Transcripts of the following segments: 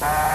Uh...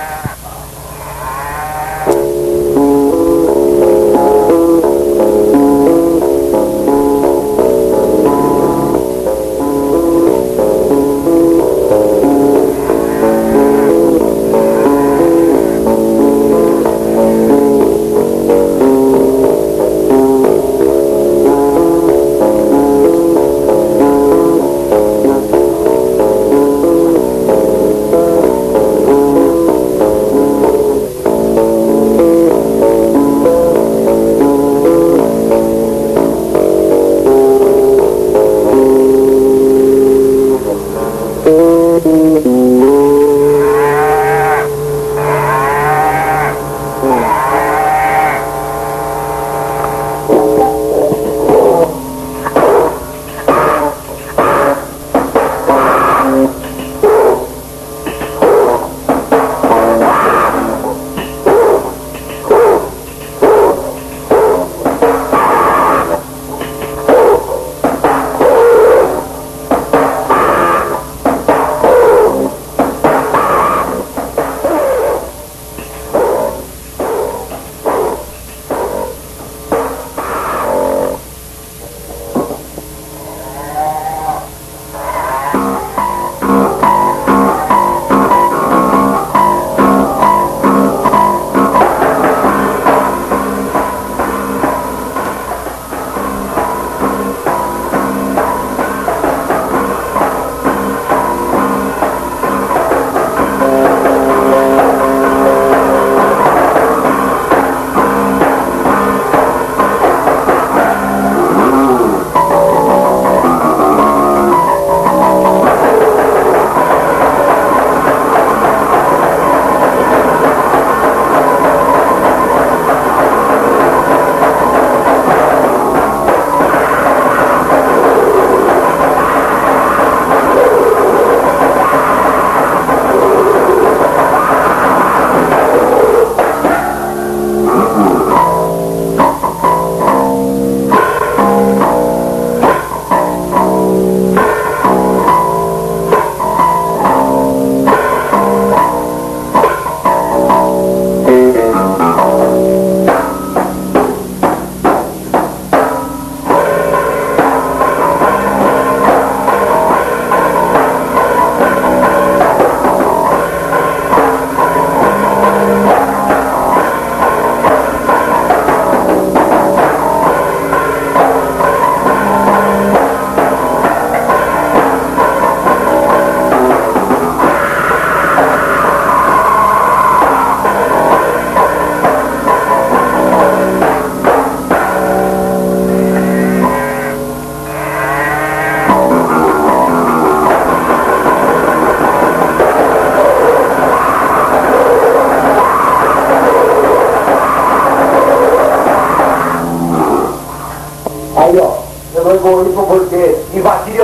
egoísmo porque invadir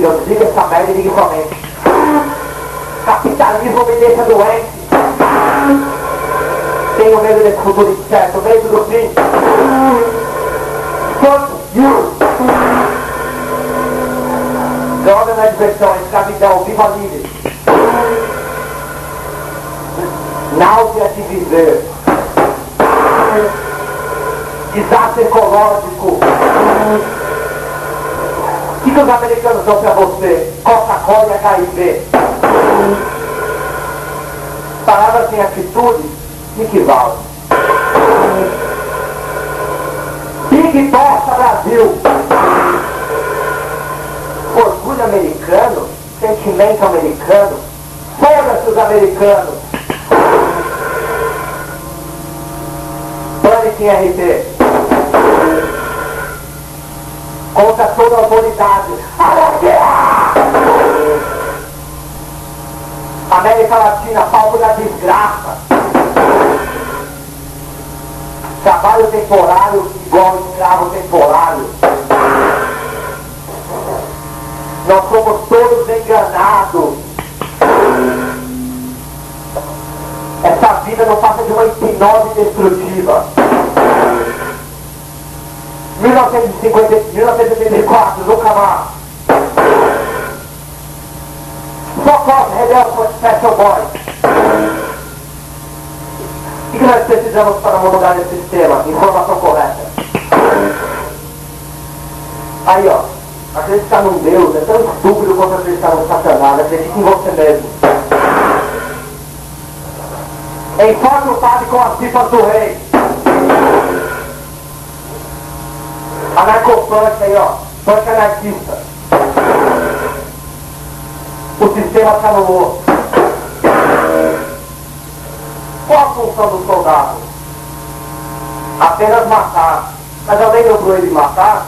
Desliga essa merda e ligue somente. Capitalismo obedeça doente. Tenho medo desse futuro incerto, medo do fim. Fuck you! Droga na diversão, escravidão, viva livre. Náusea de viver. Desastre ecológico. Que, que os americanos dão pra você? Coca-Cola e HIV. Palavras sem atitude, vale? Big Bossa Brasil. Orgulho americano, sentimento americano, foda-se os americanos. Pânico em RT. Toda autoridade. América Latina, palco da desgraça. Trabalho temporário igual escravo temporário. Nós somos todos enganados. Essa vida não passa de uma hipnose destrutiva. 1950, 1984, nunca mais. Socorro, rebelde, special boy. O que nós precisamos para mudar esse sistema? Informação correta. Aí, ó, acreditar num Deus é tão estúpido quanto acreditar num Satanás. Acredite em você mesmo. Enforque o padre com as pipas do rei. Anarcopunk aí, ó. Punk anarquista. O sistema está no osso. Qual a função do soldado? Apenas matar. Mas alguém deu para ele matar?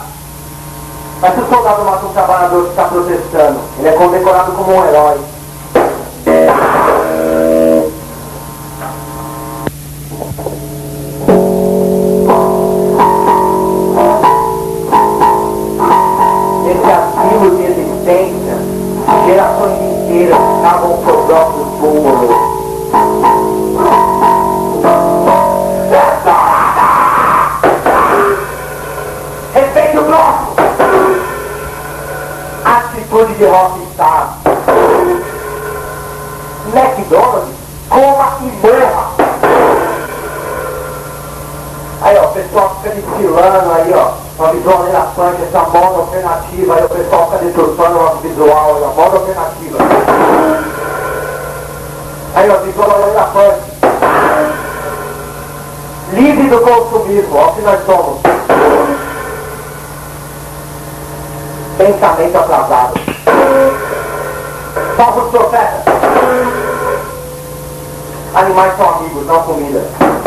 Mas se o soldado mata um trabalhador que está protestando, ele é condecorado como um herói. Gerações inteiras o seu próprio túmulo. Respeite o próximo! Atitude de rockstar. McDonald's, coma e morra. Aí ó, o pessoal fica desfilando aí ó, uma visualeira punk, essa moda alternativa, aí o pessoal fica deturpando o visual, aí, ó, moda alternativa. Aí ó, visualeira punk. Livre do consumismo, ó que nós somos. Pensamento atrasado. Falsos profetas. Animais são amigos, não comida.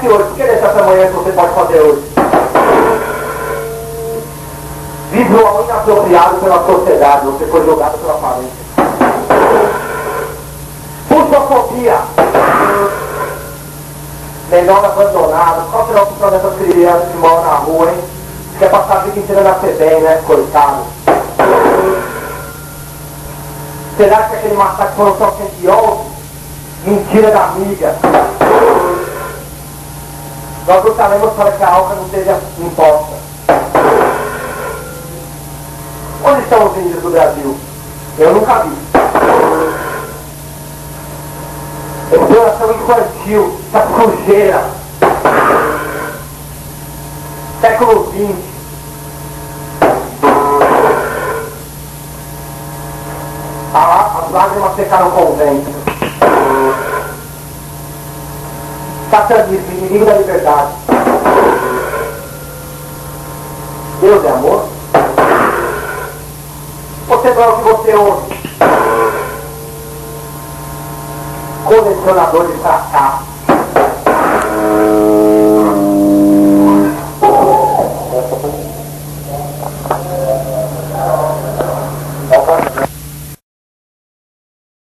Comece hoje. Por que deixar para amanhã que você pode fazer hoje? Visual inapropriado pela sociedade. Você foi jogado pela falência. Puxofobia. Menor abandonado. Qual será o função dessas crianças que moram na rua, hein? Quer passar a vida inteira na FEBEM, né? Coitado. Será que aquele massacre foram só 111? Mentira da amiga. Nós lutaremos para que a alca não seja imposta. Onde estão os índios do Brasil? Eu nunca vi. Exploração infantil, essa sujeira. Século XX. Ah, as lágrimas secaram com o vento. Satanismo, inimigo da liberdade. Deus é amor? Você não é o que você ouve. Colecionador de fracasso.